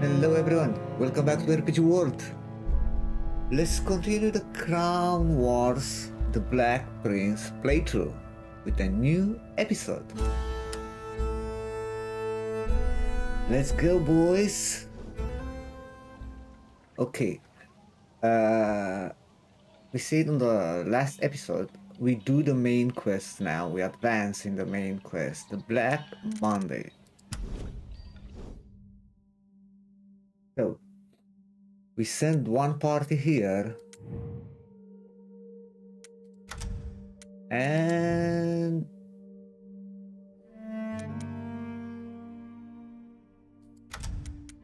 Hello everyone, welcome back to RPG World. Let's continue the Crown Wars The Black Prince playthrough with a new episode. Let's go boys! Okay, uh, we said on the last episode, we do the main quest now, we advance in the main quest, the Black Monday. We send one party here. And...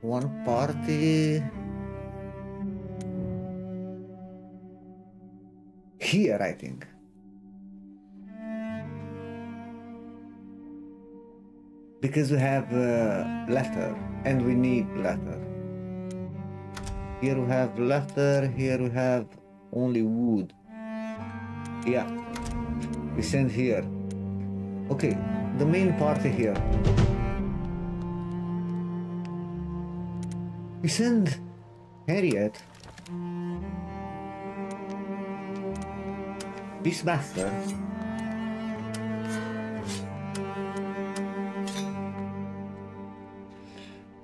One party... Here, I think. Because we have uh, letter, and we need letter. Here we have leather, here we have only wood. Yeah, we send here. Okay, the main party here. We send Harriet. Beastmaster.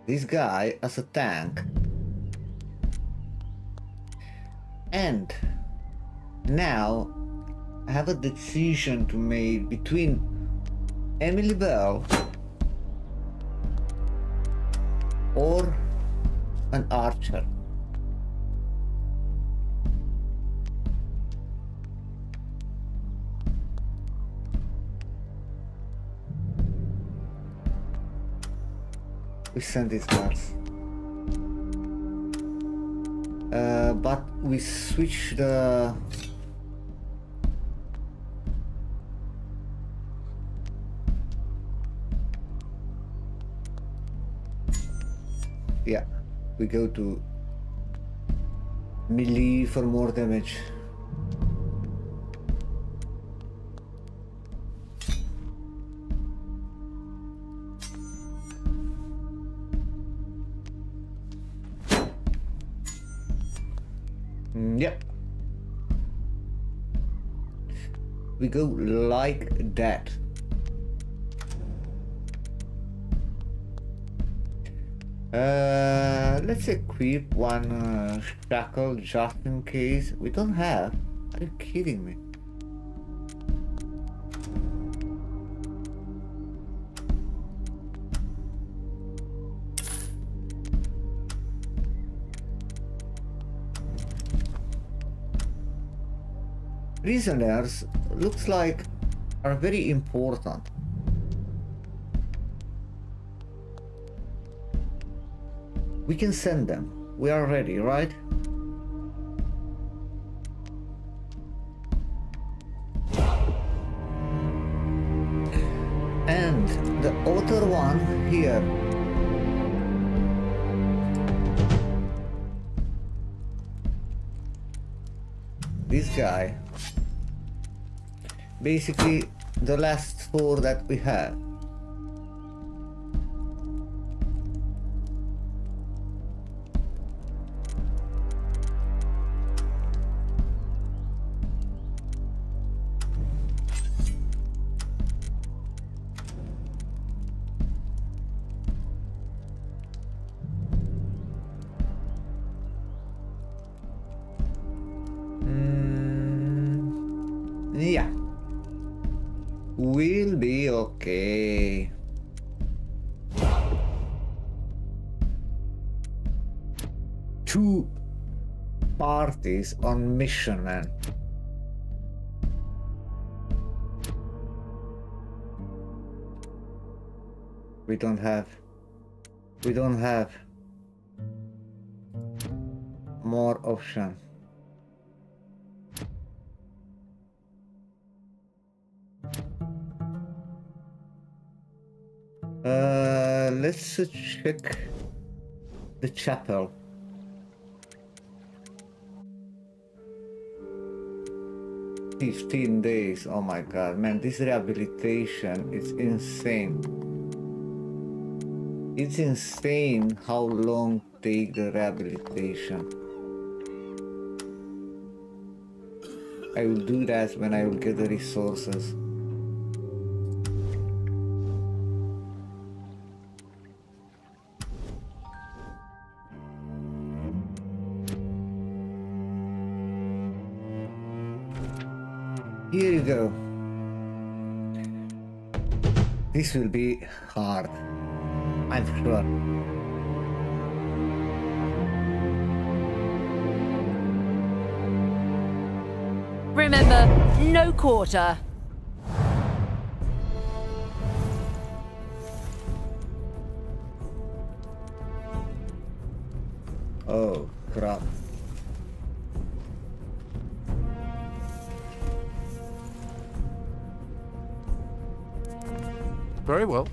This guy as a tank and now I have a decision to make between Emily Bell or an archer. We send these guards. Uh, but we switch the yeah we go to melee for more damage We go like that. Uh, let's equip one uh, shackle just in case. We don't have. Are you kidding me? Prisoners looks like are very important. We can send them. We are ready, right? Basically the last four that we have parties on mission, man. We don't have. We don't have more option. Uh, let's check the chapel. Fifteen days. Oh my god, man! This rehabilitation is insane. It's insane how long take the rehabilitation. I will do that when I will get the resources. Will be hard. I'm sure. Remember, no quarter. Oh, crap. Very well.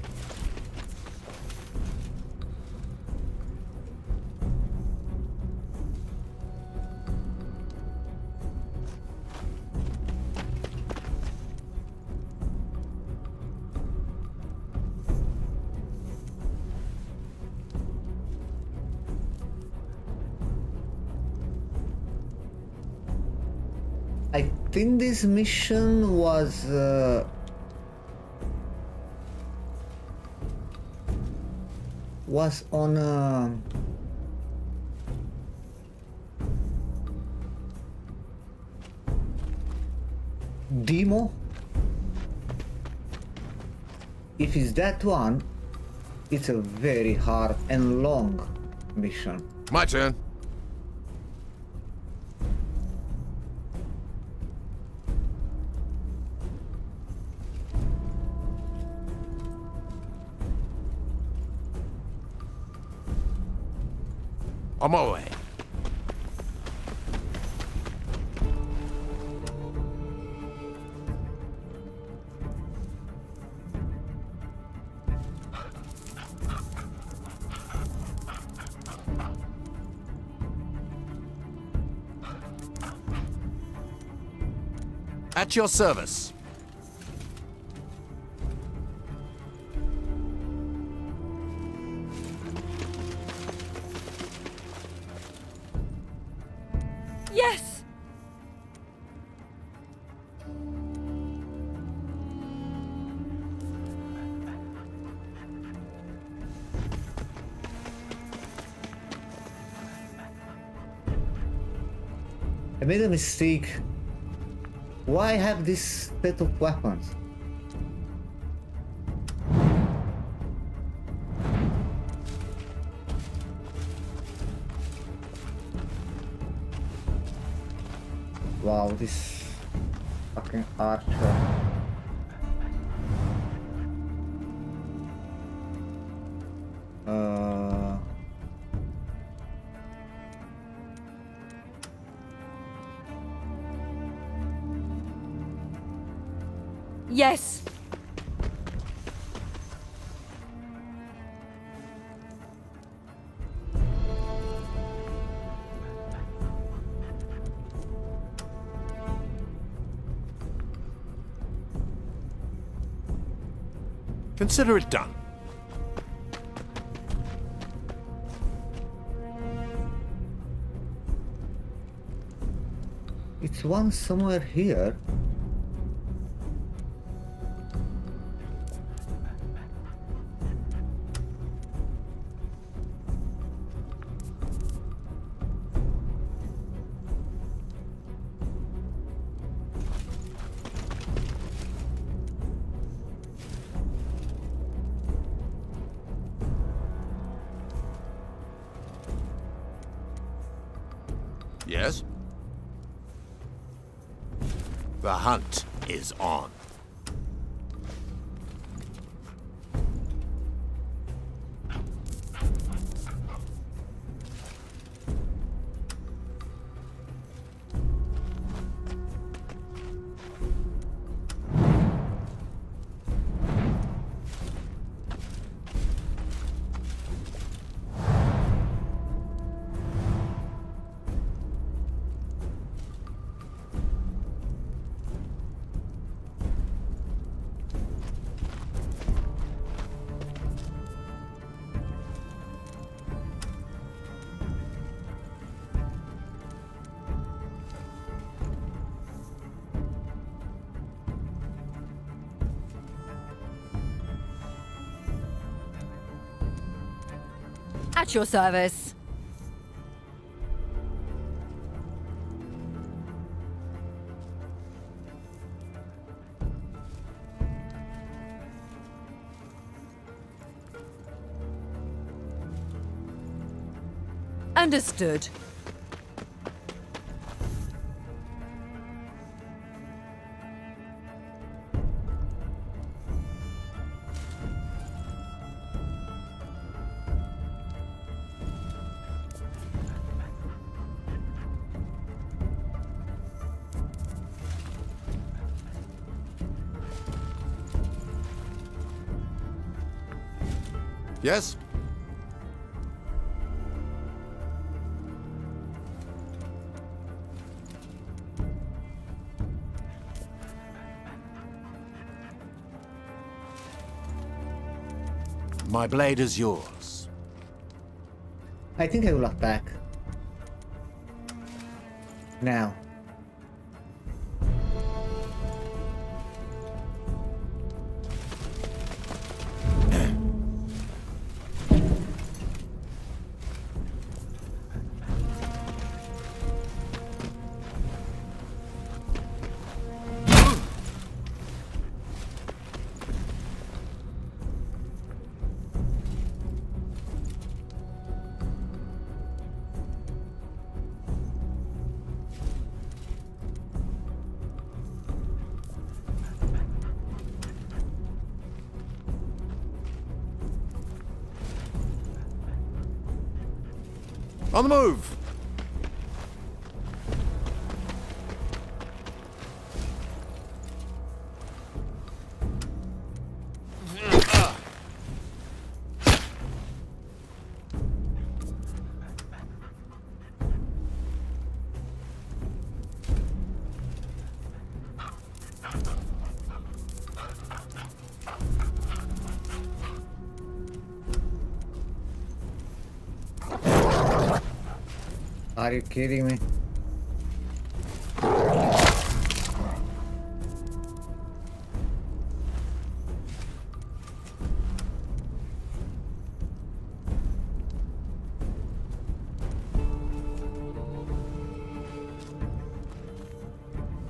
I think this mission was uh, was on a demo. If it's that one, it's a very hard and long mission. My turn. At your service. Yes! I made a mistake. Why have this set of weapons? Wow, this fucking archer. Uh, Yes! Consider it done. it's one somewhere here. At your service. Understood. Yes? My blade is yours. I think I will attack. Now. On the move! Are you kidding me?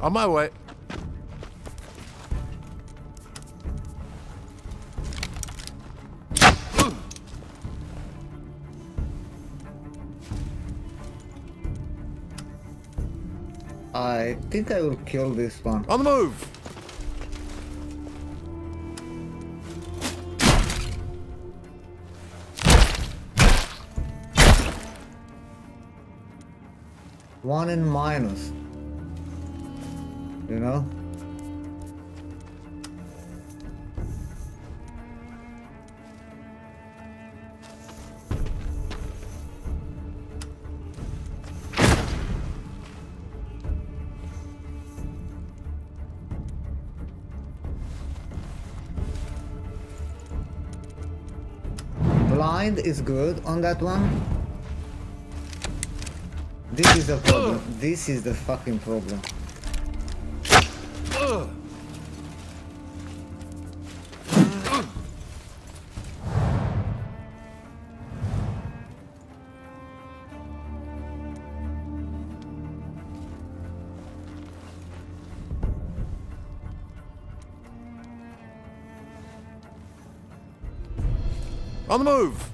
On my way. Think I will kill this one. On the move! One in minus. Blind is good on that one. This is the problem. This is the fucking problem. On the move!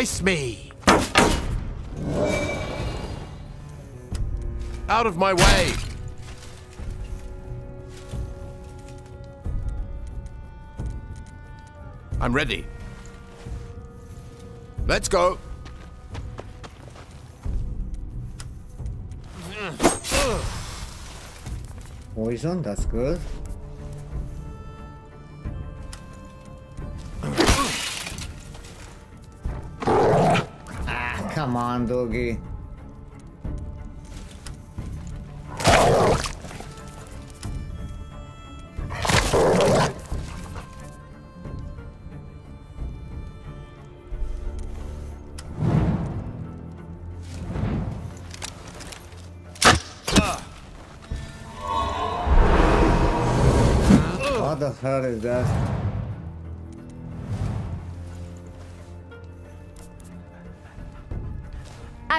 Face me! Out of my way! I'm ready. Let's go. Poison, that's good. Ah, come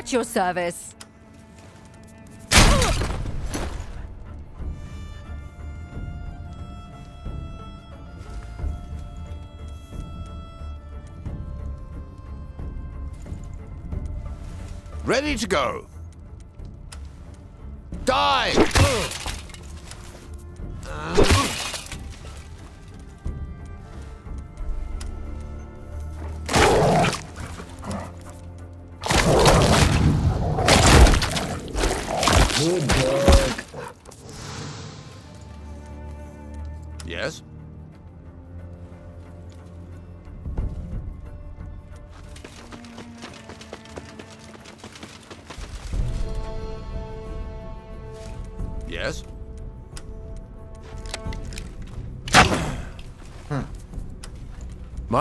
At your service. Ready to go. Die!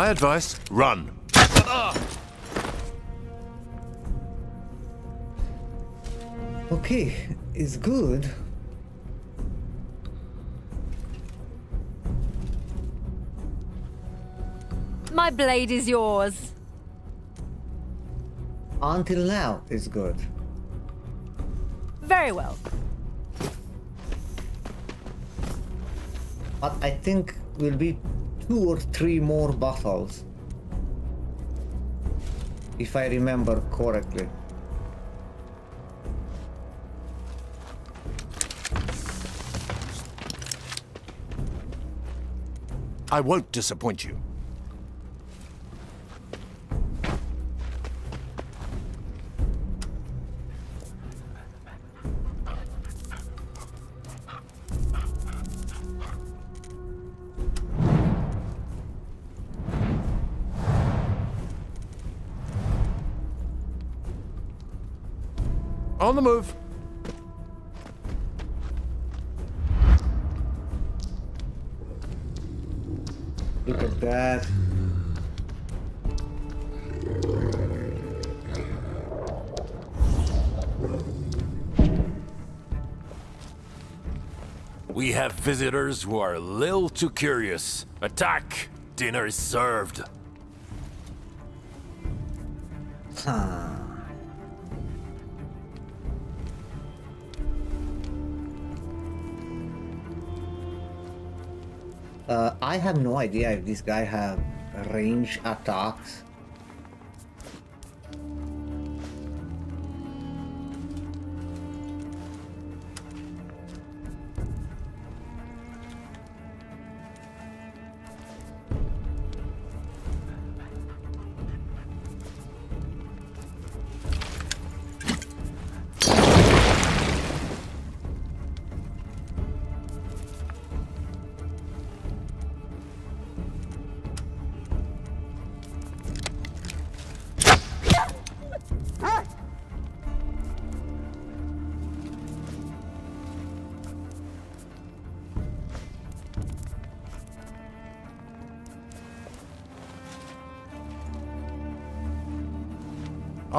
My advice, run. Okay, it's good. My blade is yours. Until now, it's good. Very well. But I think we'll be two or three more battles. If I remember correctly. I won't disappoint you. On the move. Look at that. We have visitors who are a little too curious. Attack! Dinner is served. I have no idea if this guy have range attacks.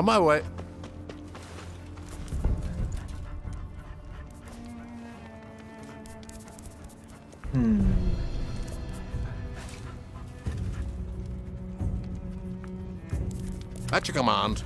On my way. Hmm. At your command.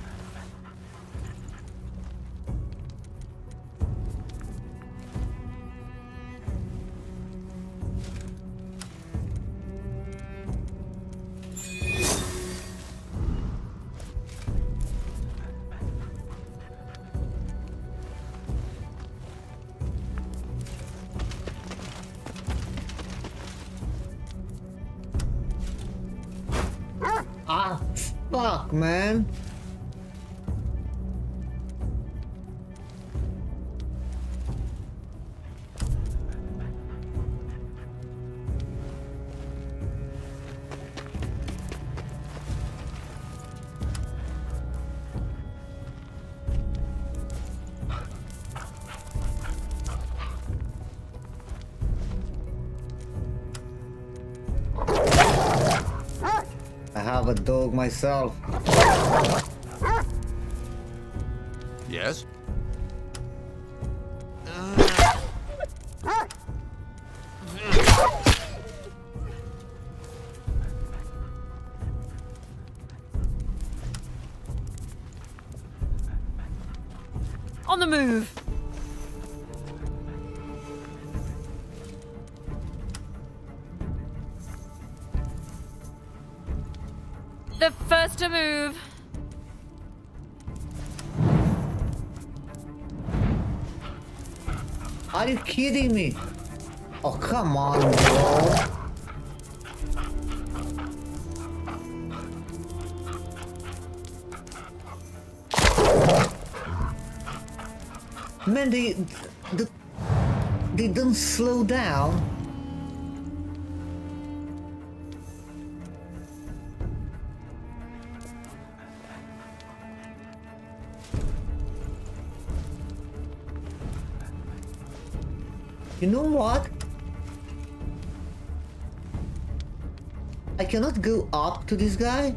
A dog myself. Kidding me? Oh, come on, bro. Man, they, the, they don't slow down. You know what? I cannot go up to this guy.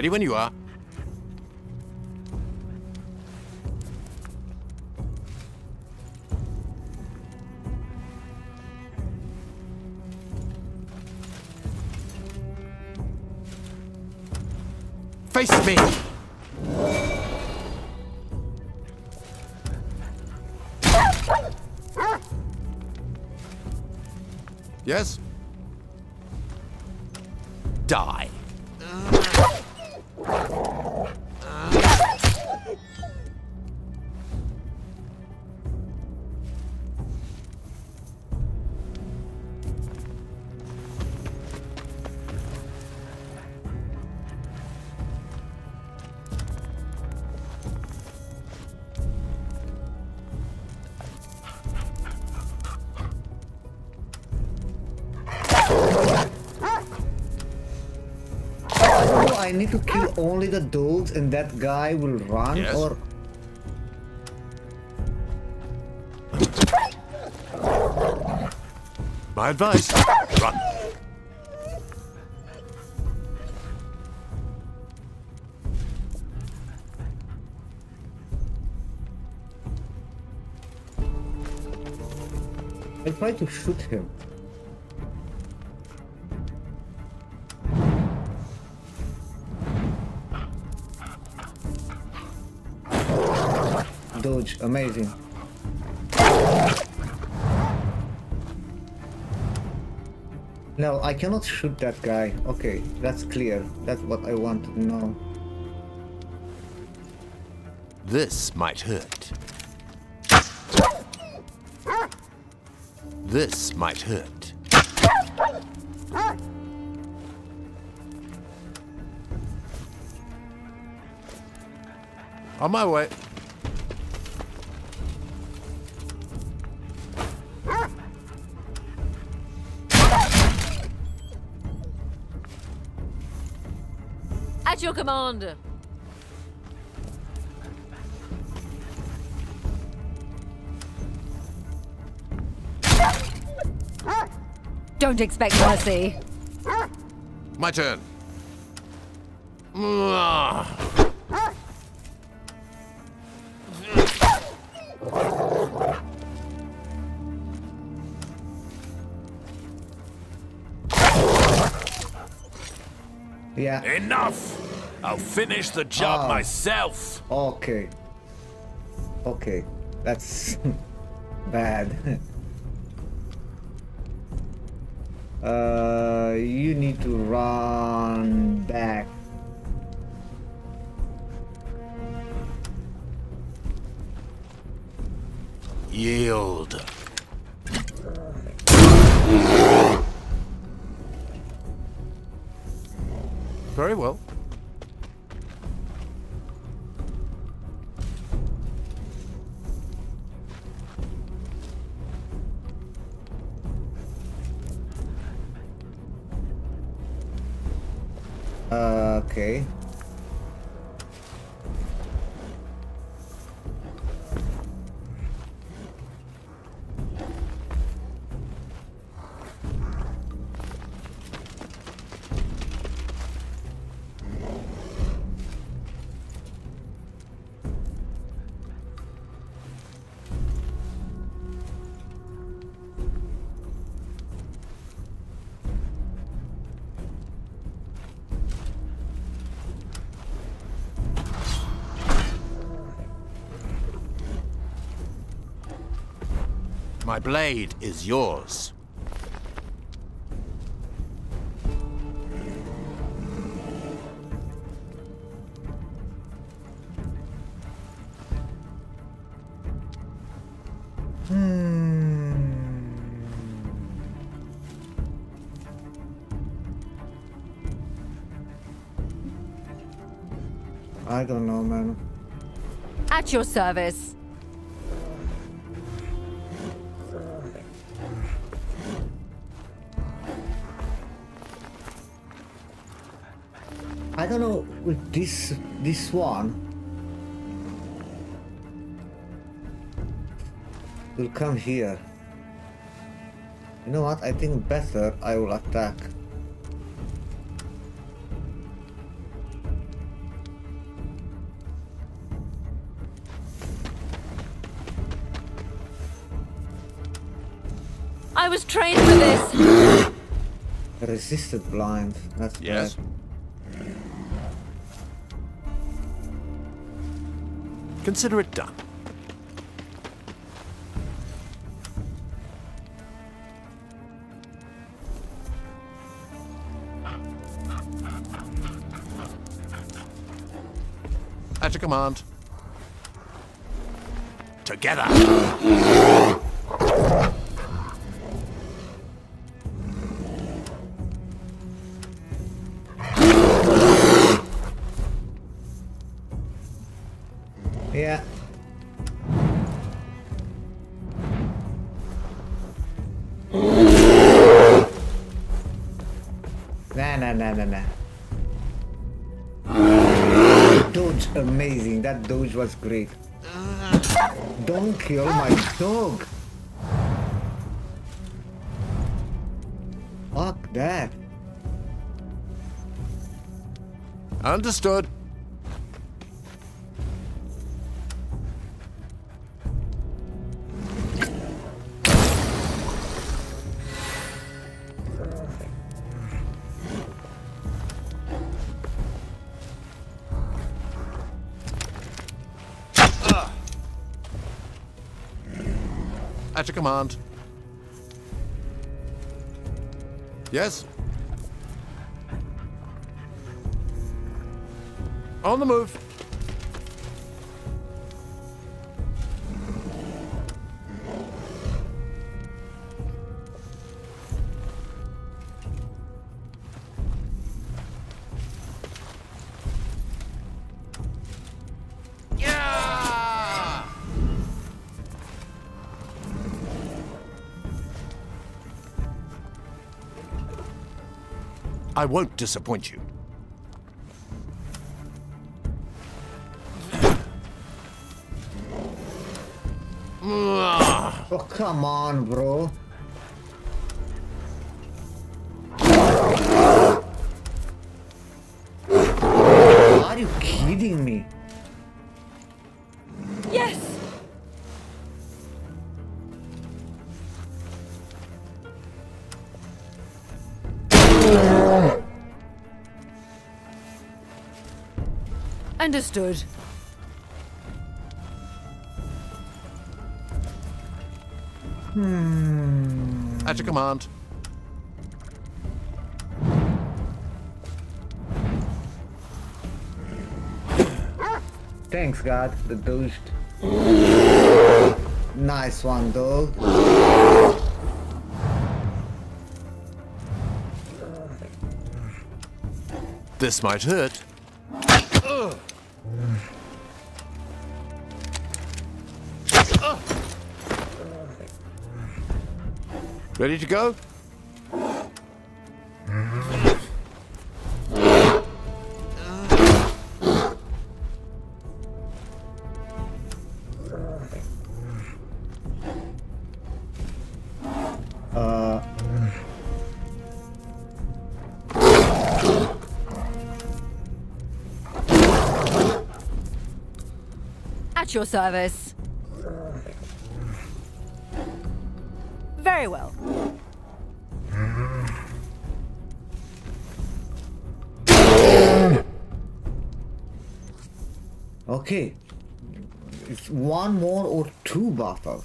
Ready when you are. Face me! Yes? I need to kill ah. only the dogs and that guy will run Yes. or My advice, run. I try to shoot him. Amazing. No, I cannot shoot that guy. Okay, that's clear. That's what I want to know. This might hurt. This might hurt. On my way. At your command! Don't expect mercy. My turn. Yeah. Enough! I'll finish the job Oh. myself. Okay. Okay. That's bad. uh, you need to run My blade is yours. Hmm. I don't know, man. At your service. Don't know with this this one. Will come here. You know what? I think better I will attack. I was trained for this. Resisted blind. That's Yes. bad. Consider it done. At your command. Together. Was great. Don't kill my dog. Fuck that. Understood. At your command. Yes. On the move. I won't disappoint you. Oh, come on, bro. Are you kidding me? Understood. Hmm. At your command. Thanks, God. The dodged. Nice one, dog. This might hurt. Ready to go? At your service. Okay. It's one more or two battles.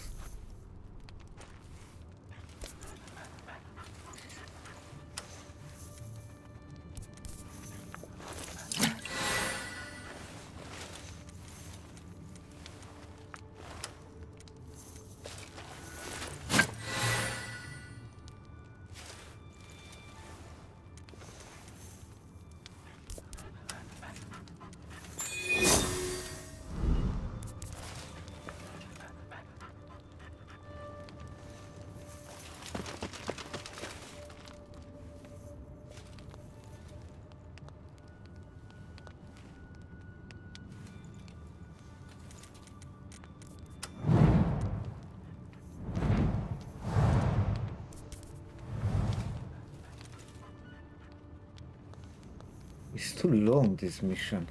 Too long, this mission.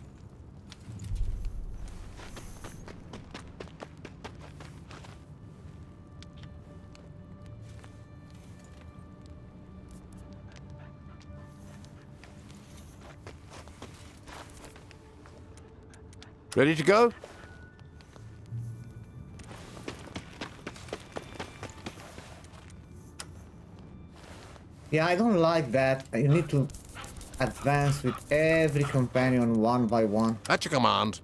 Ready to go? Yeah, I don't like that. You need to advance with every companion one by one. At your command.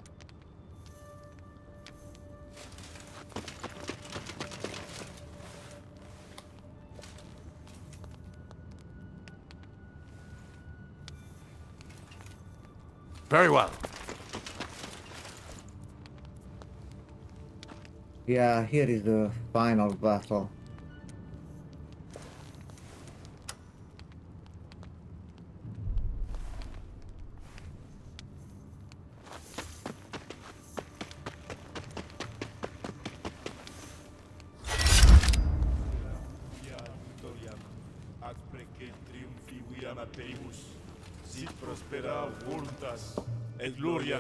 Very well. Yeah, here is the final battle.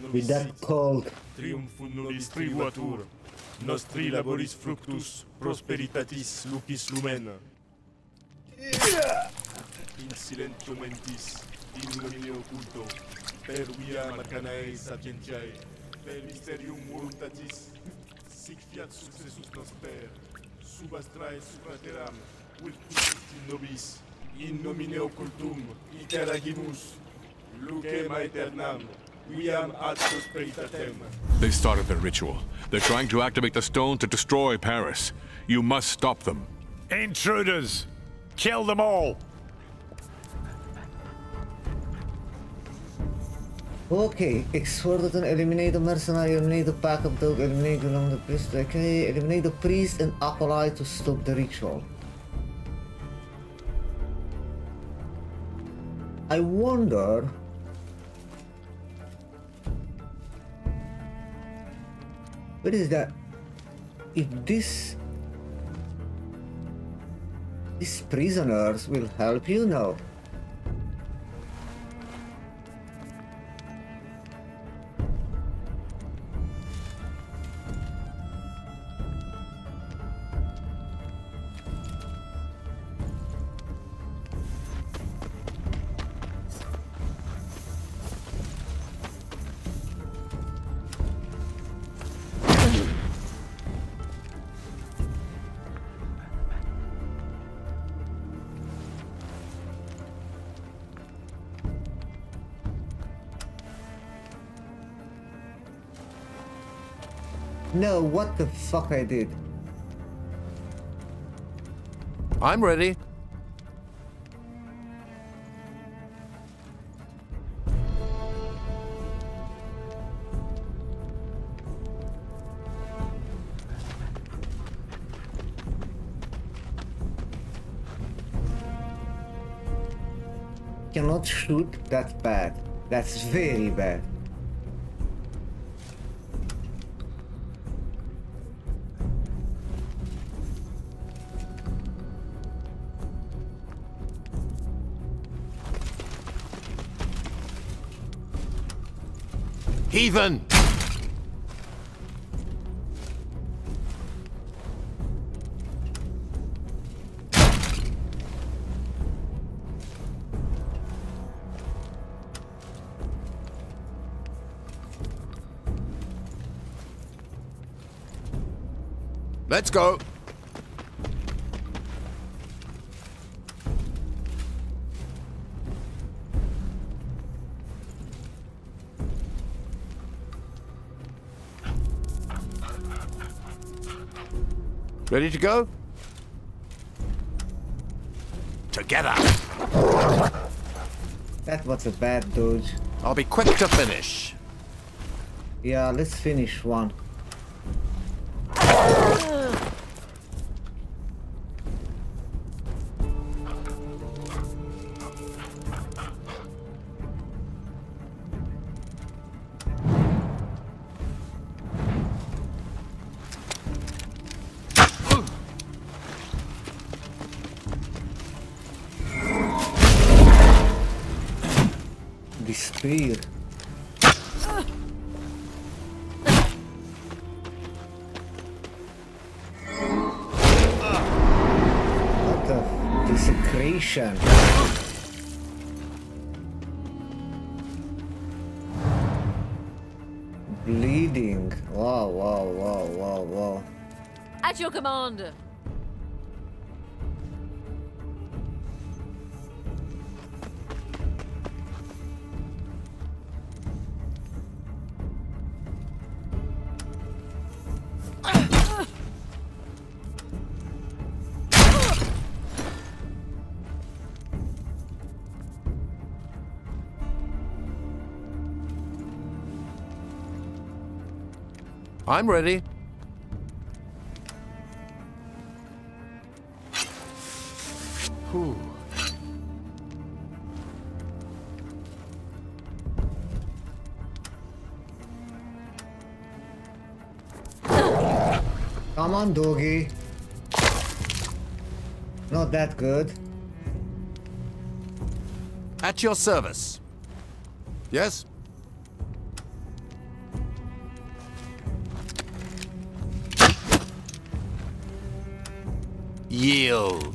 With that cold. triumphum nobis tribuatur. Nostri laboris fructus prosperitatis lucis lumen. In silentio mentis in nomine occulto per via Marcanae sapientiae per mysterium voluntatis sic fiat successus prosper sub astrae suprateram vultus in nobis in nomine occultum iteragimus lucem aeternam. Viam ad prosperitatem. They started their ritual. They're trying to activate the stone to destroy Paris. You must stop them. Intruders! Kill them all! Okay, Exorbitant, eliminate the mercenary, eliminate the pack of dog, eliminate along the priest, okay, eliminate the priest and acolyte to stop the ritual. I wonder... What is that? If this... These prisoners will help you now. No, what the fuck I did? I'm ready. Cannot shoot, that's bad. That's very bad. Heathen! Let's go. Ready to go? Together. That was a bad dodge. I'll be quick to finish. Yeah, let's finish one. I'm ready. Whew. Come on, doggy. Not that good. At your service. Yes? Yield.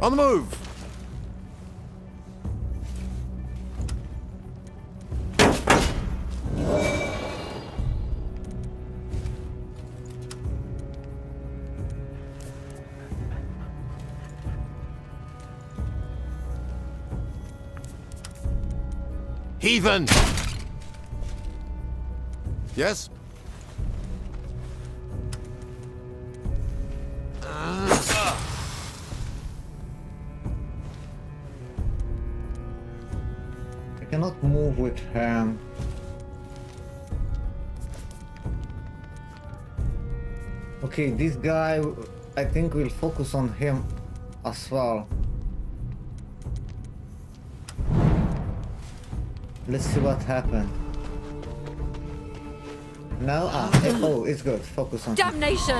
On the move. Heathen! Yes? I cannot move with him. Okay, this guy, I think we'll focus on him as well. Let's see what happened. Now, Ah, oh, it's good. Focus on. Damnation!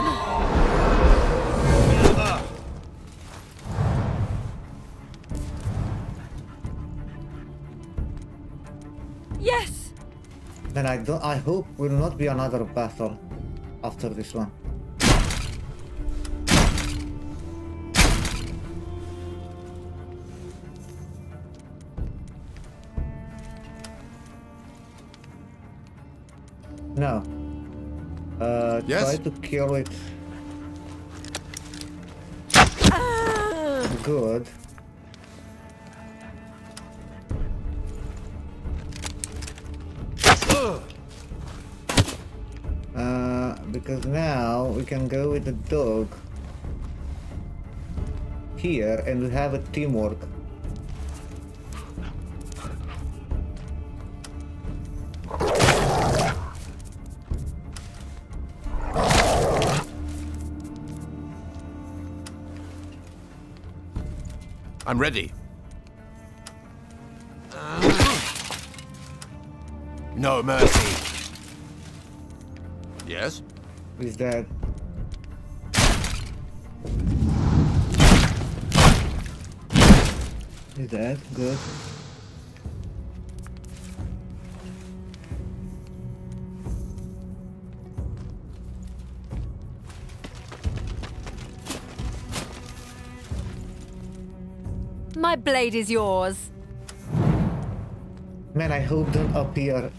Yes! Then I don't. I hope will not be another battle after this one. To kill it. Good. Uh, because now we can go with the dog here and we have a teamwork. I'm ready. No mercy. Yes? He's dead. He's dead. good? My blade is yours. Man, I hope don't appear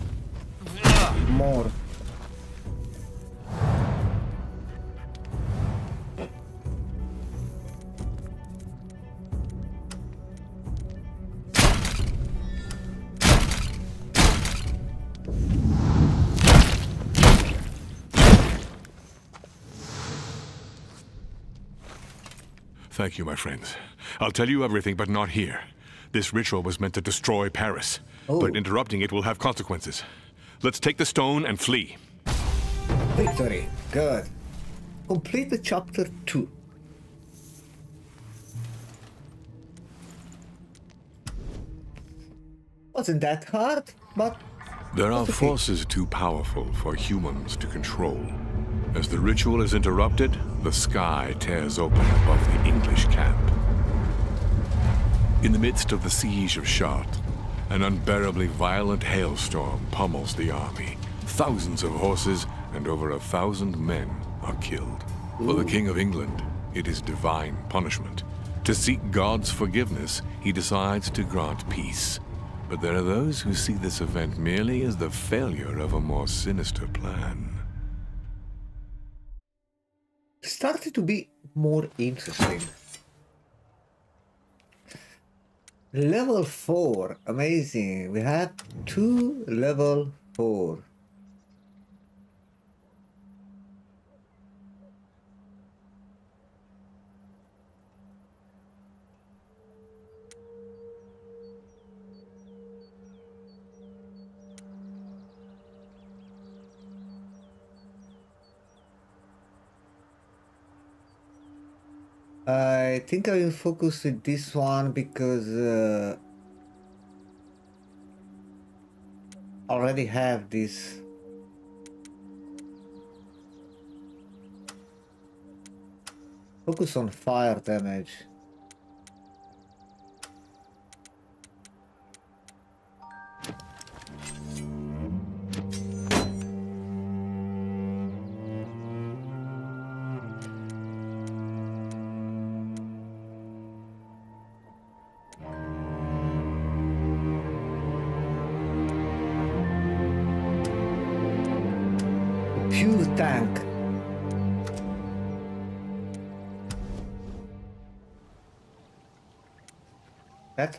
more. Thank you, my friends. I'll tell you everything, but not here. This ritual was meant to destroy Paris, Oh. but interrupting it will have consequences. Let's take the stone and flee. Victory. Good. Complete the chapter 2. Wasn't that hard, but There are forces too powerful for humans to control. As the ritual is interrupted, the sky tears open above the English camp. In the midst of the siege of Chartres, an unbearably violent hailstorm pummels the army. Thousands of horses and over a thousand men are killed. For the King of England, it is divine punishment. To seek God's forgiveness, he decides to grant peace. But there are those who see this event merely as the failure of a more sinister plan. started to be more interesting. Level 4, amazing. We have two level 4. I think I will focus with this one because uh, already have this. Focus on fire damage.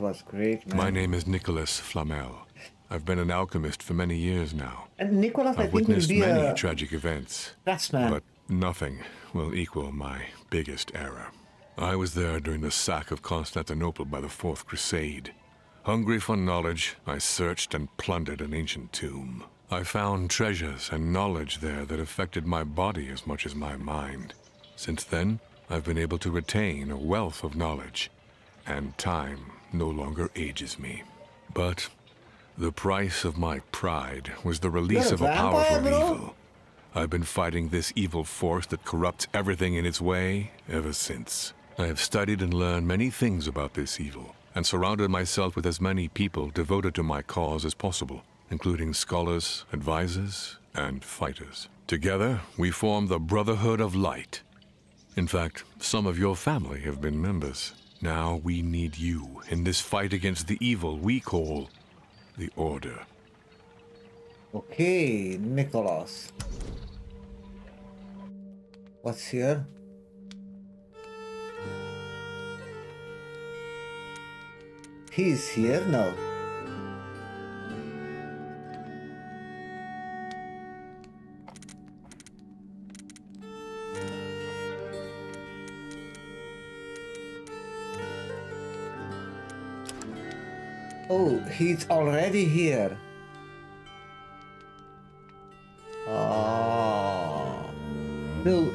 That was great, man. My name is Nicholas Flamel. I've been an alchemist for many years now. And Nicholas, I I've think, witnessed many a tragic events, craftsman. but nothing will equal my biggest error. I was there during the sack of Constantinople by the Fourth Crusade. Hungry for knowledge, I searched and plundered an ancient tomb. I found treasures and knowledge there that affected my body as much as my mind. Since then, I've been able to retain a wealth of knowledge, and time no longer ages me. But the price of my pride was the release a of a powerful bro? evil. I've been fighting this evil force that corrupts everything in its way ever since. I have studied and learned many things about this evil, and surrounded myself with as many people devoted to my cause as possible, including scholars, advisors, and fighters. Together, we form the Brotherhood of Light. In fact, some of your family have been members. Now we need you in this fight against the evil we call the Order. Okay, Nicholas. What's here? He's here now. He's already here. Ah. So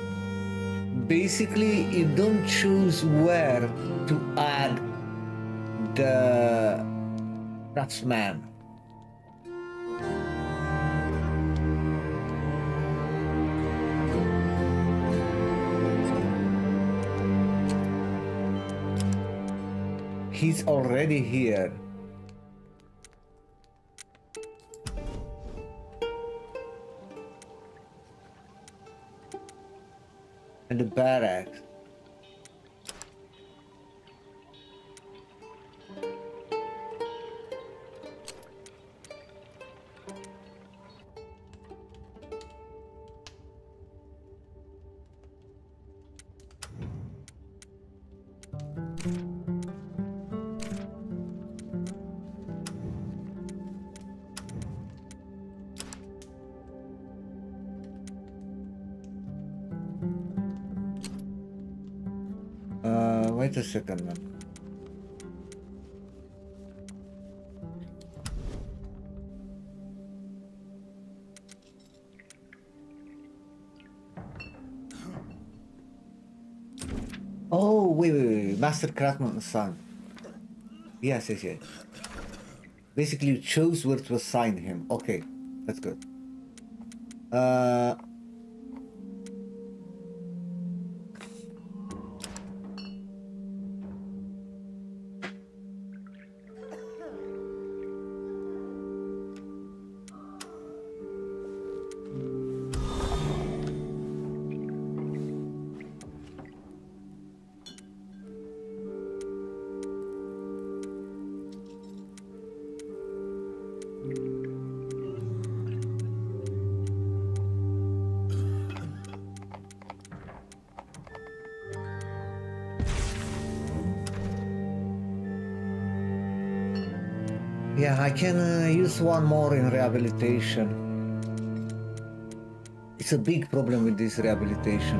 basically you don't choose where to add the craftsman. He's already here. The barracks. Master Craftsman son. Yes, yes, yes. Basically, you chose where to assign him. Okay, that's good. Uh, can uh, use one more in rehabilitation. It's a big problem with this rehabilitation.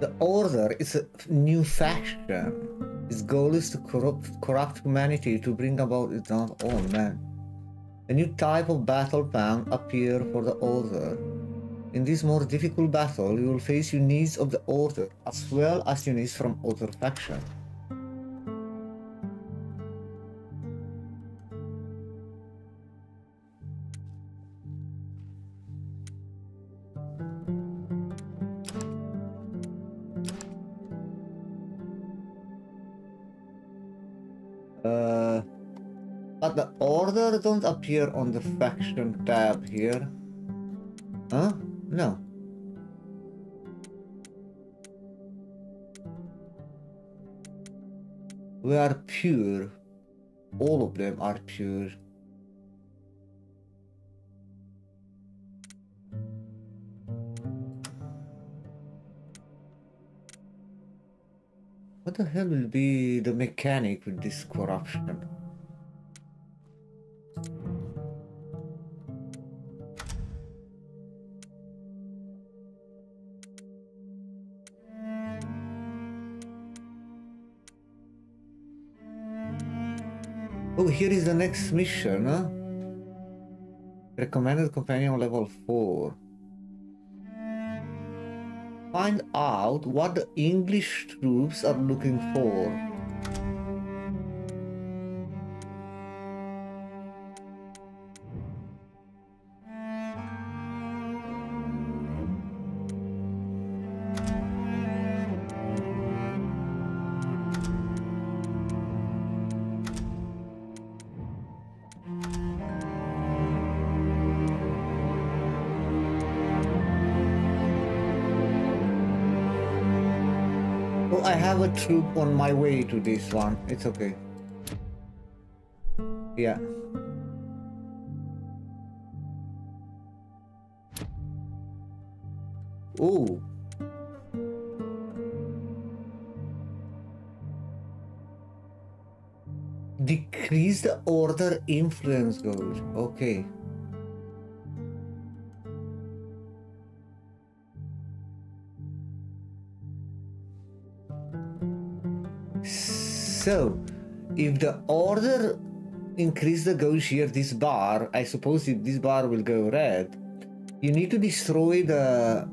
The Order is a new faction. Its goal is to corrupt, corrupt humanity to bring about its own. Oh man. A new type of battle plan appear for the Order. In this more difficult battle, you will face units of the Order as well as units from other factions. Uh, but the order don't appear on the faction tab here. Huh? No. We are pure. All of them are pure. What the hell will be the mechanic with this corruption? Here is the next mission, huh? Recommended companion level 4. Find out what the English troops are looking for. Troop on my way to this one. It's okay. Yeah. Ooh. Decrease the order influence goes. Okay. So, if the order increase the gauge here, this bar, I suppose if this bar will go red, you need to destroy the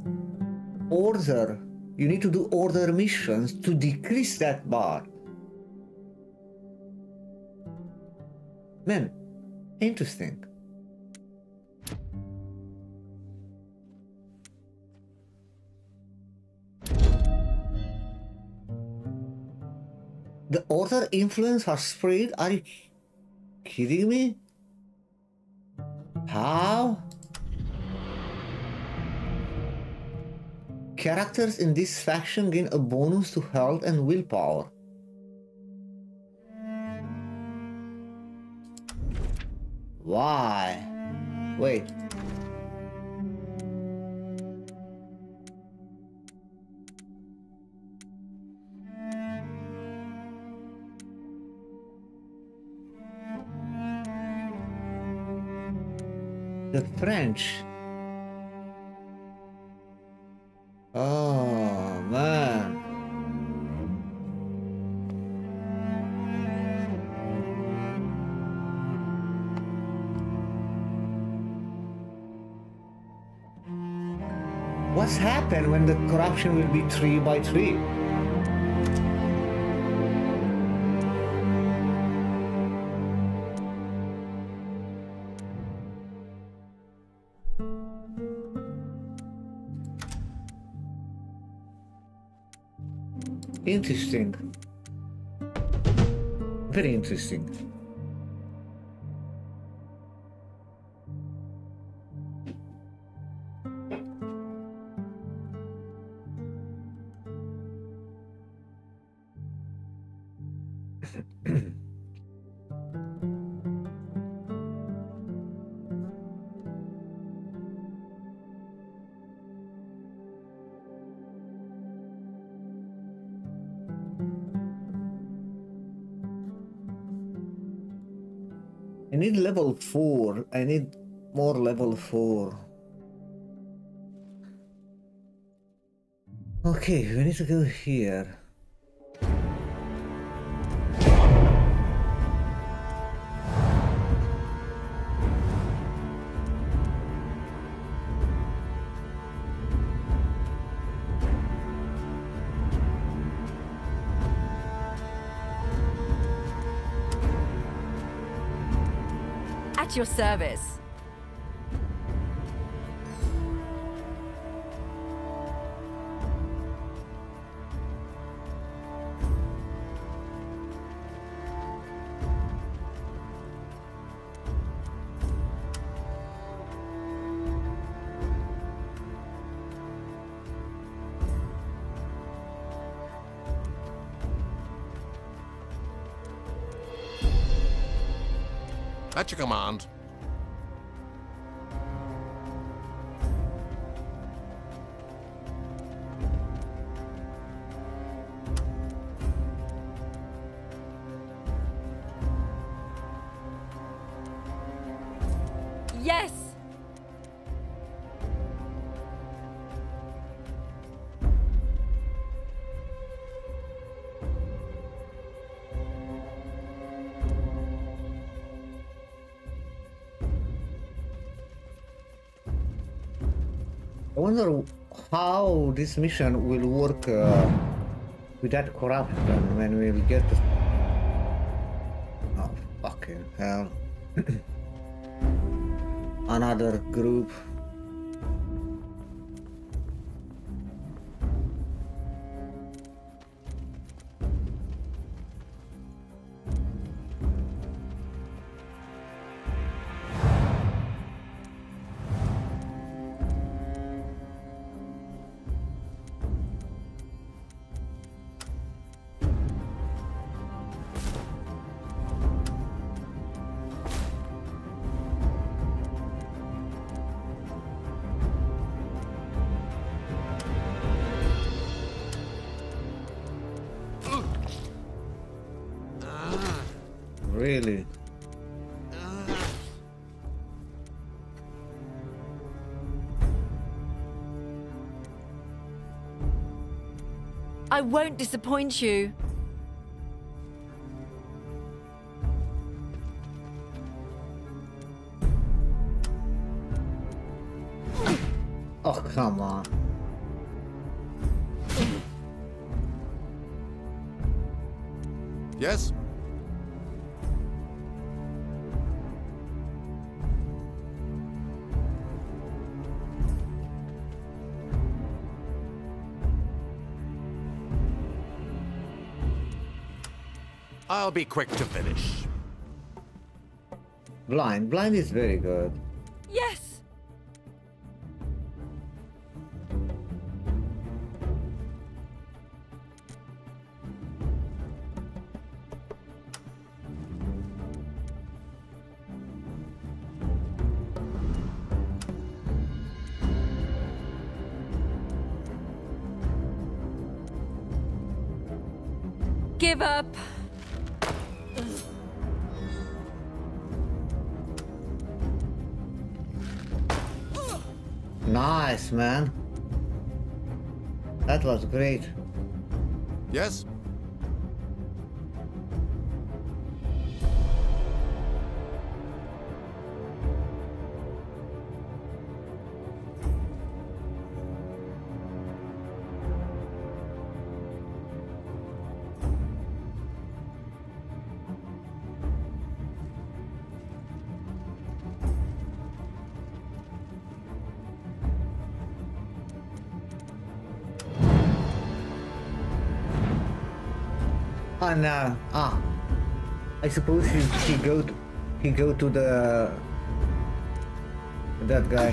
order. You need to do order missions to decrease that bar. Man, interesting. The order influence has spread? Are you kidding me? How? Characters in this faction gain a bonus to health and willpower. Why? Wait. The French. Oh man. What's happened when the corruption will be three by three? Interesting. Very interesting. More level 4. Okay, we need to go here. At your service. At your command. Wonder how this mission will work uh, with that corruption when we will get the... Oh, fucking hell. Another group. Won't disappoint you. I'll be quick to finish. Blind. Blind is very good. That was great. Yes? And uh, ah, I suppose he, he go to, he go to the that guy.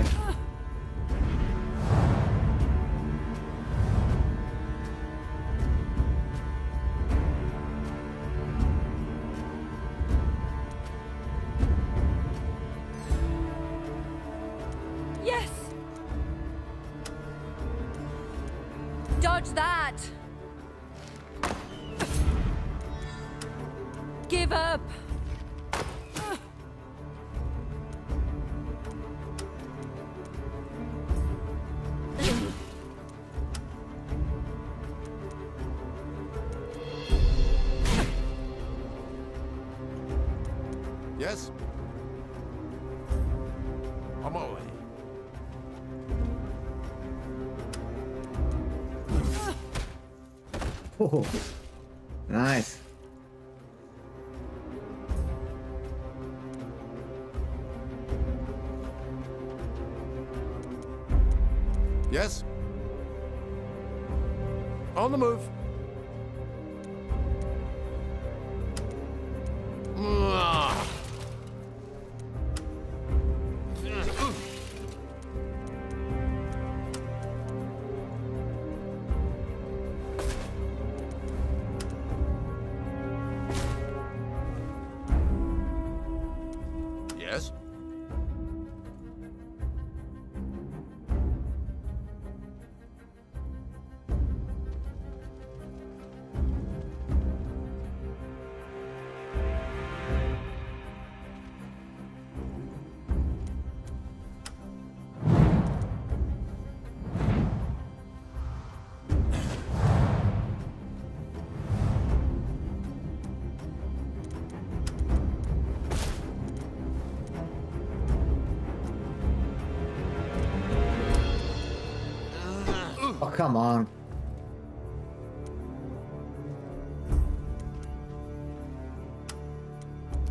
Oh, come on.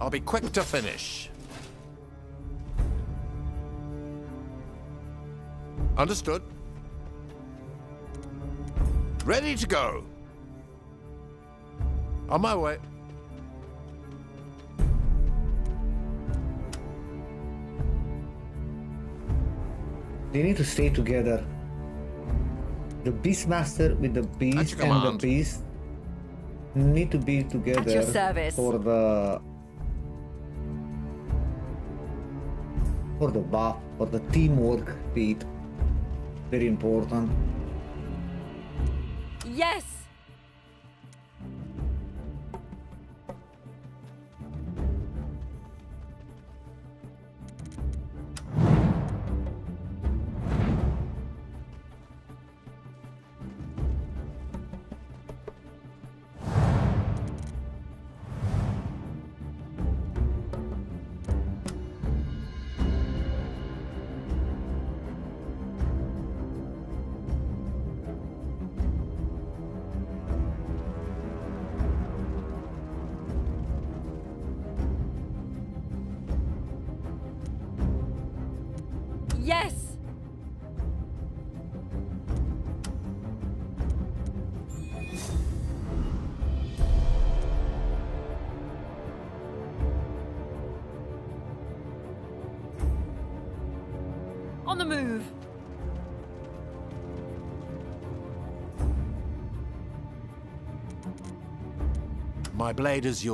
I'll be quick to finish. Understood. Ready to go. On my way. They need to stay together. The Beastmaster with the Beast and the. Beast need to be together service. for the for the buff, for the teamwork feat. Very important. Yes! Blade is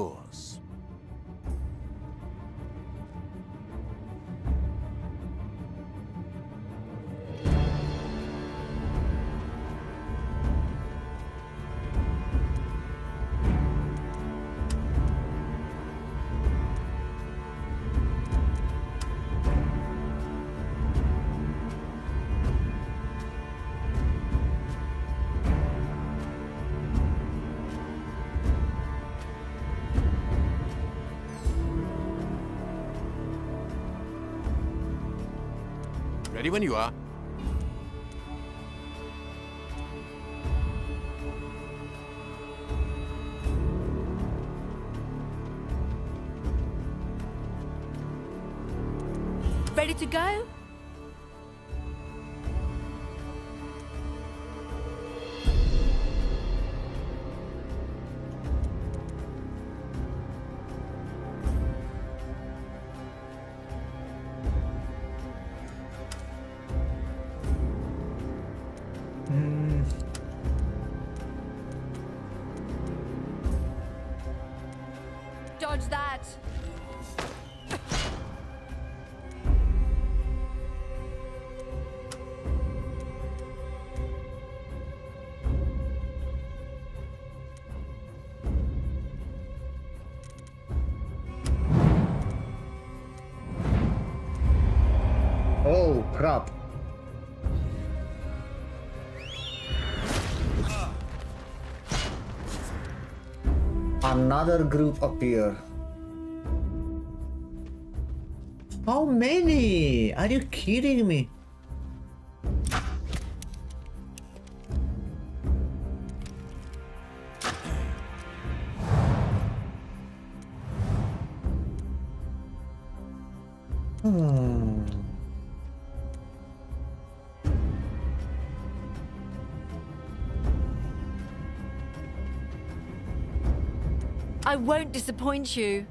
when you are. Ready to go? Crap. Another group appear. How many? Are you kidding me? Won't disappoint you.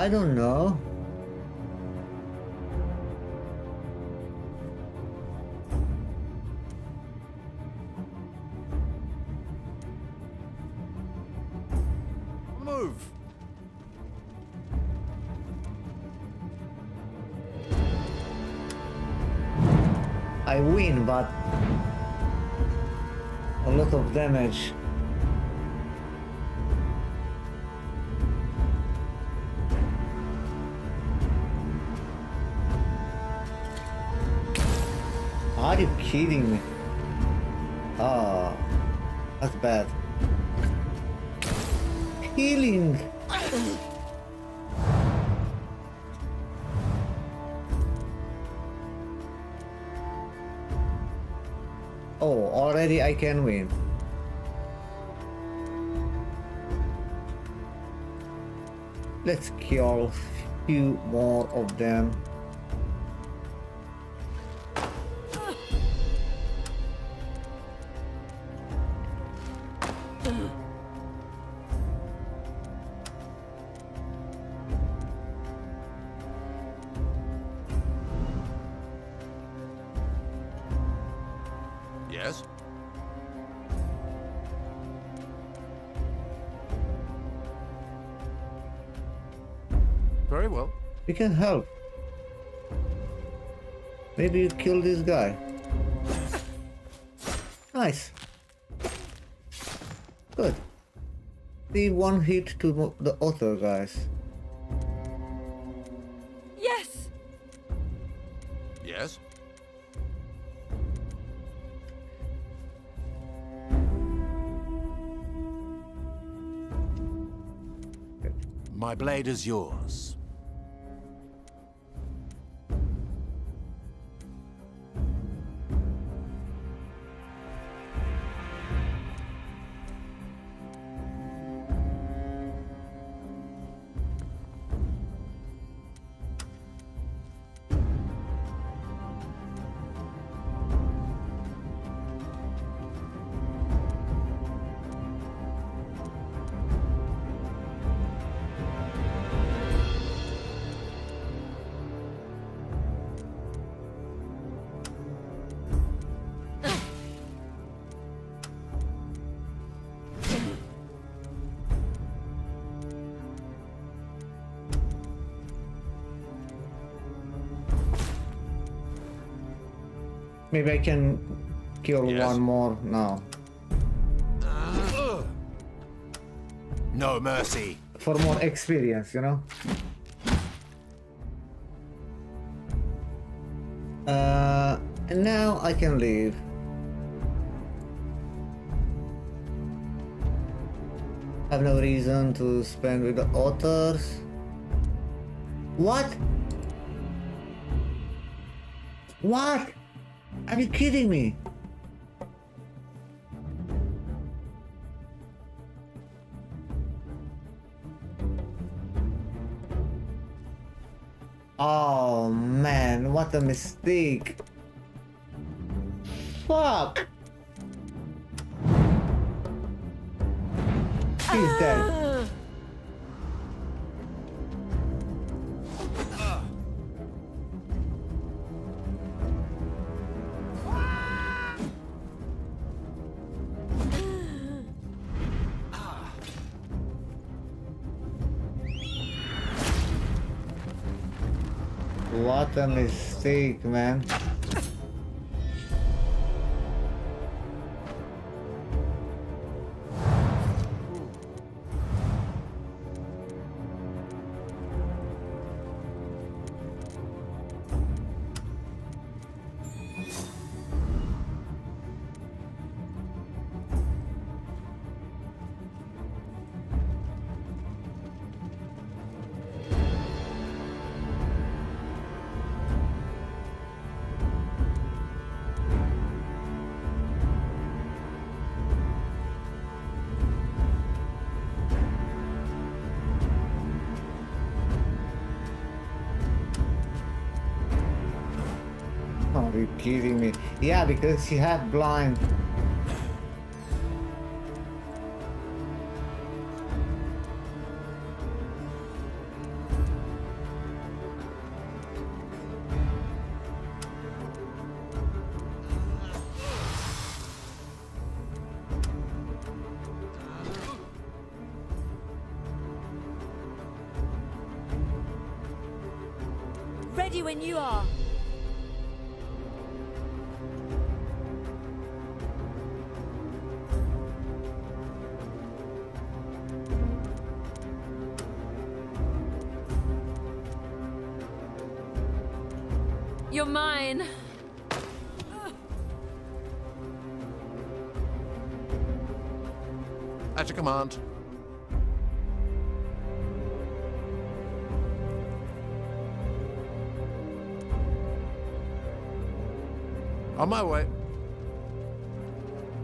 I don't know. Move. I win, but a lot of damage. You kidding me? Ah, that's bad. Healing. Oh, already I can win. Let's kill a few more of them. Can help. Maybe you kill this guy. Nice. Good. The one hit to the other guys. Yes! Yes? My blade is yours. Maybe I can kill Yes. one more now. No mercy. For more experience, you know? Uh, and now I can leave. I have no reason to spend with the otters. What? What? Are you kidding me? Oh man, what a mistake. Fuck. He's dead. A mistake, man. Because he had blind. Ready when you are. Command. On my way.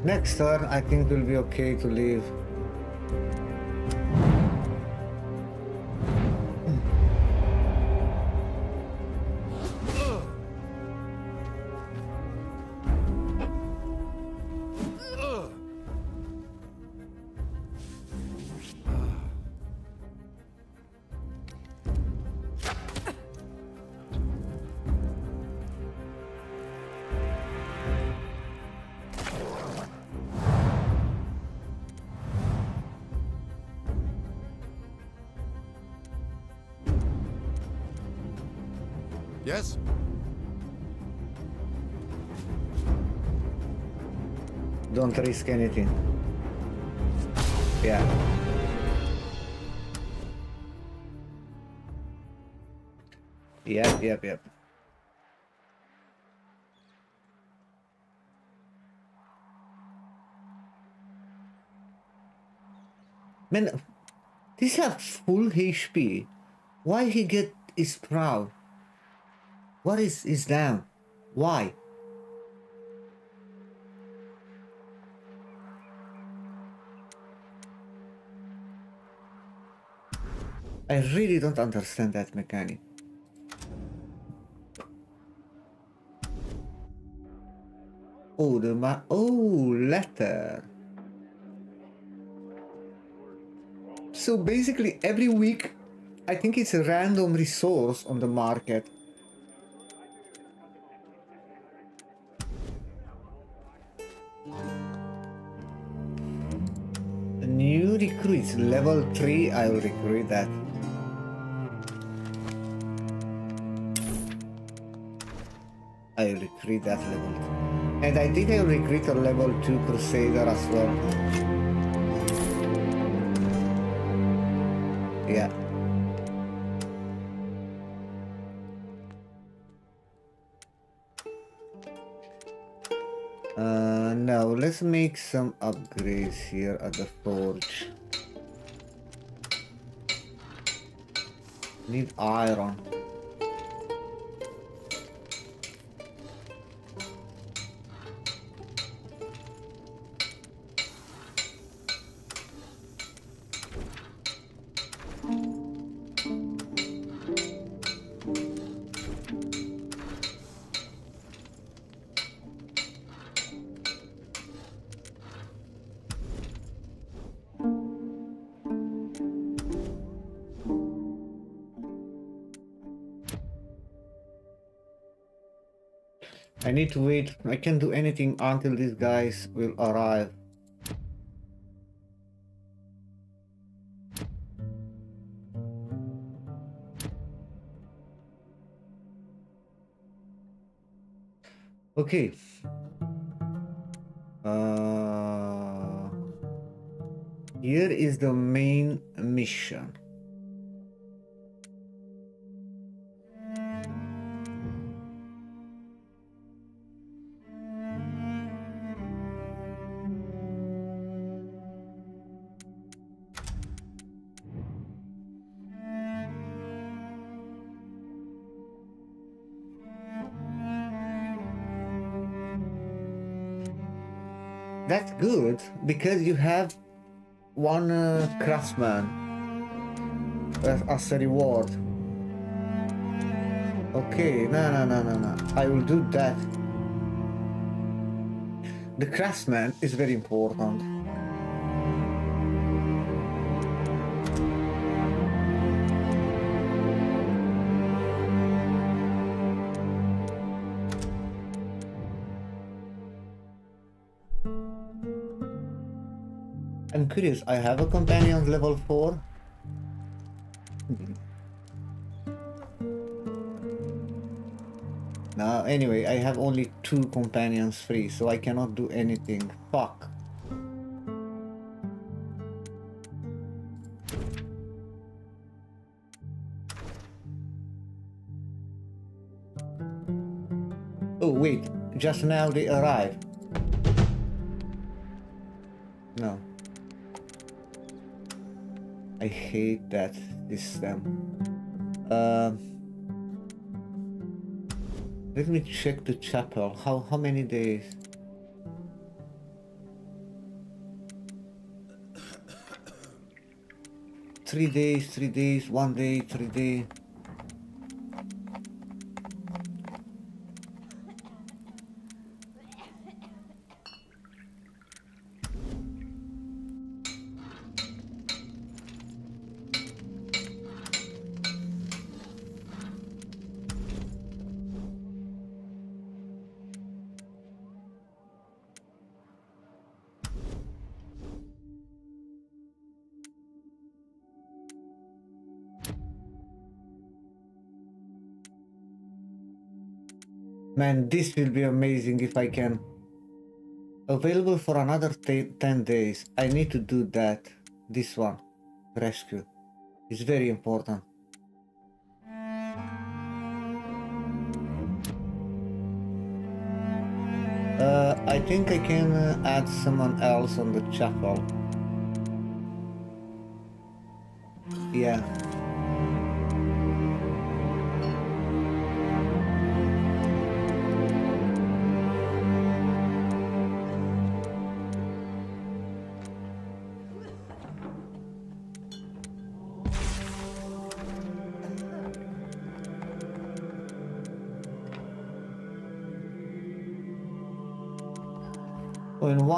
Next turn, I think it will be okay to leave. Don't risk anything. Yeah. Yep, yep, yep. Man, these have full HP. Why he get is proud? What is is down? Why? I really don't understand that mechanic. Oh, the ma- Oh, letter. So basically every week, I think it's a random resource on the market. New recruits, level 3, I will recruit that. I recruit that level 2. And I think I recruit a level 2 Crusader as well. Yeah. Uh, now let's make some upgrades here at the forge. Need iron. Need to wait. I can't do anything until these guys will arrive. Okay. Uh, here is the main mission. Good because you have one uh, craftsman as, as a reward. Okay, no, no, no, no, no. I will do that. The craftsman is very important. Curious, I have a companion level 4? Now, anyway, I have only two companions free, so I cannot do anything. Fuck. Oh, wait, just now they arrived. No. I hate that system. Um, let me check the chapel. How how many days? Three days, three days, one day, three days. This will be amazing if I can. Available for another 10 days. I need to do that. This one. Rescue. It's very important. Uh, I think I can uh, add someone else on the chapel. Yeah.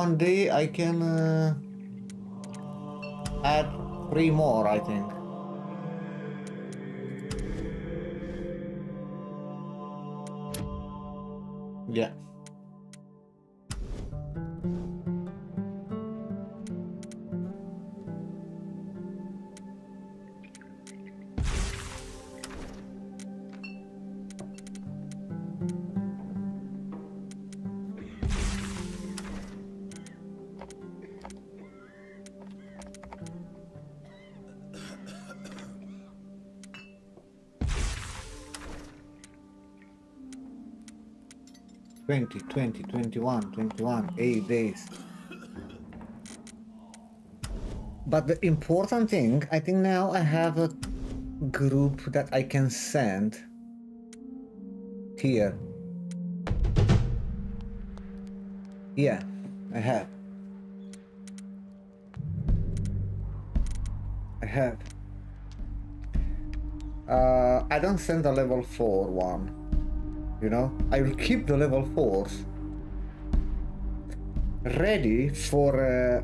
One day I can uh, add three more, I think. 20, 20, 21, 21, 8 days. But the important thing, I think now I have a group that I can send here. Yeah, I have. I have. Uh, I don't send a level 4 one. You know? I will keep the level 4s ready for uh,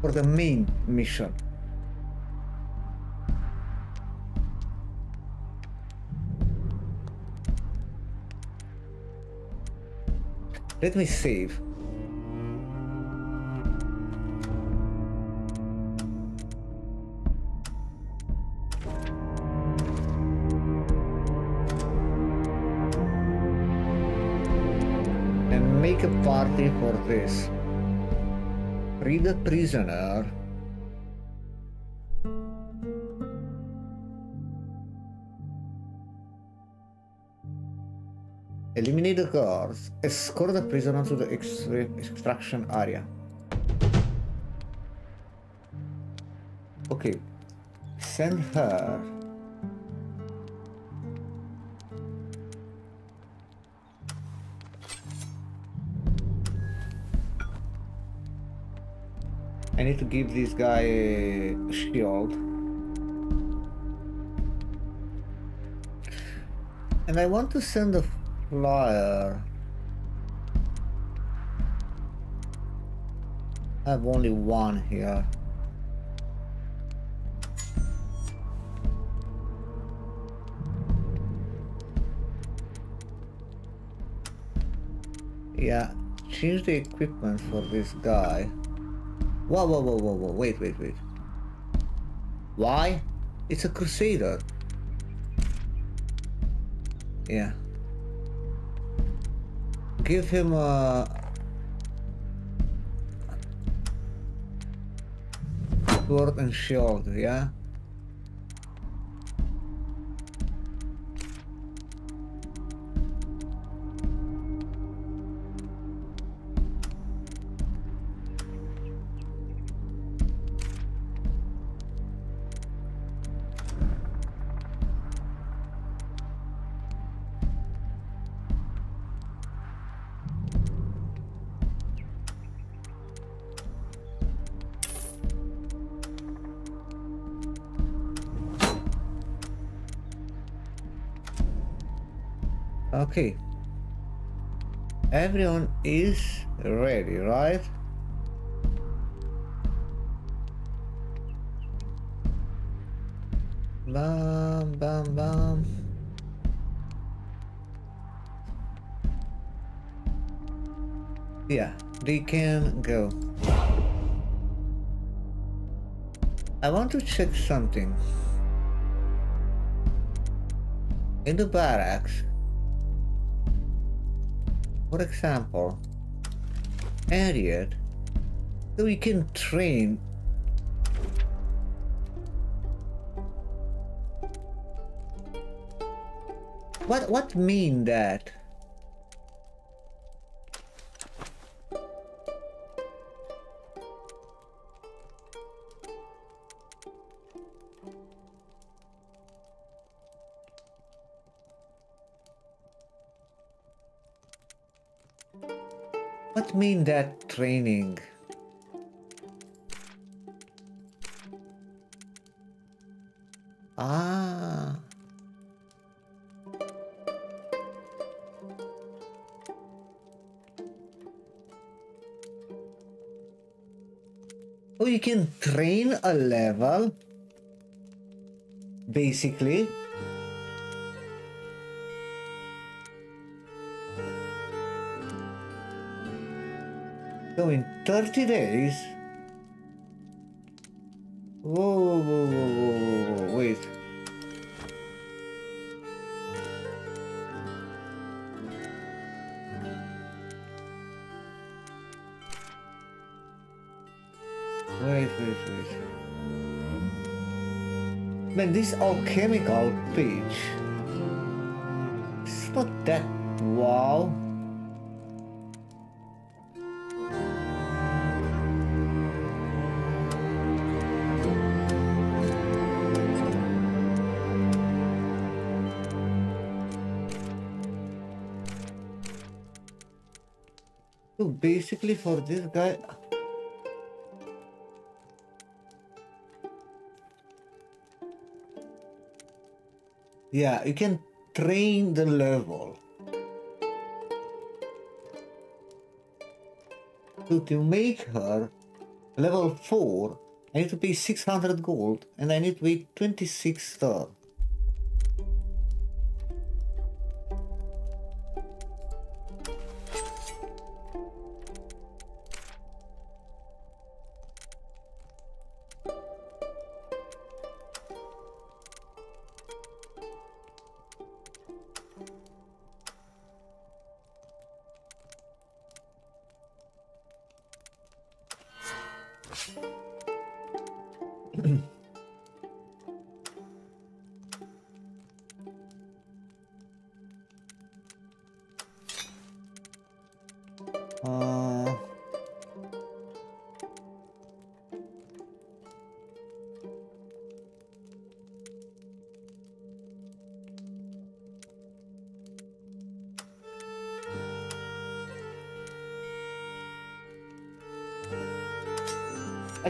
for the main mission. Let me save. Party for this. Free the prisoner. Eliminate the guards. Escort the prisoner to the extra- extraction area. Okay. Send her. Need to give this guy a shield. And I want to send a flyer. I have only one here. Yeah, change the equipment for this guy. Whoa, whoa, whoa, whoa, whoa, wait, wait, wait. Why? It's a crusader. Yeah. Give him a... Sword and shield, yeah? Okay. Everyone is ready, right? Bam, bam, bam. Yeah, they can go. I want to check something. In the barracks, for example, Harriet, so we can train What what mean that? Mean that training? Ah. Oh, you can train a level? Basically. In 30 days... Whoa, whoa, whoa, whoa, whoa, whoa, wait. Wait, wait, wait. Man, this alchemical page. It's not that wow. For this guy Yeah, you can train the level. So to make her level 4, I need to pay 600 gold and I need to wait 26 star.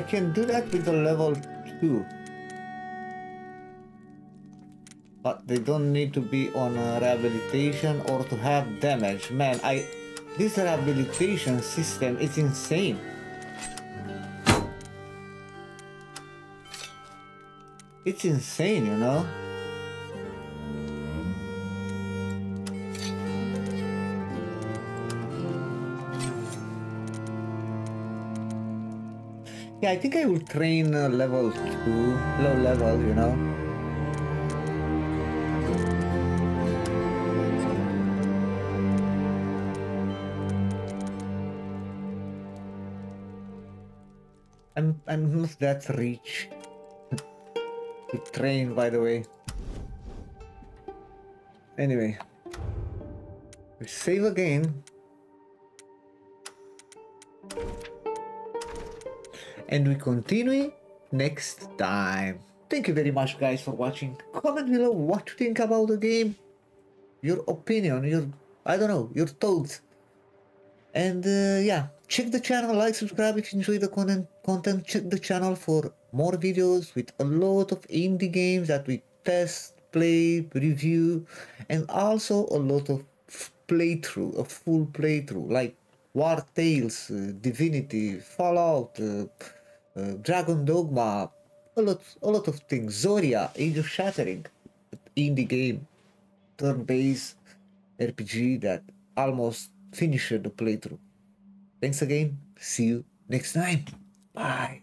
Can do that with the level 2. But they don't need to be on rehabilitation or to have damage. Man, I this rehabilitation system is insane. It's insane, you know? Yeah, I think I will train uh, level 2, low level, you know? I'm I'm not that rich to train by the way. Anyway. We save again. And we continue next time. Thank you very much guys for watching. Comment below what you think about the game. Your opinion, your I don't know, your thoughts. And uh, yeah, check the channel, like, subscribe if you enjoy the content. Content. Check the channel for more videos with a lot of indie games that we test, play, review, and also a lot of playthrough, a full playthrough, like War Tales, uh, Divinity, Fallout, uh, uh, Dragon Dogma, a lot, a lot of things. Zoria, Age of Shattering, indie game, turn-based RPG that almost finished the playthrough. Thanks again. See you next time. Bye.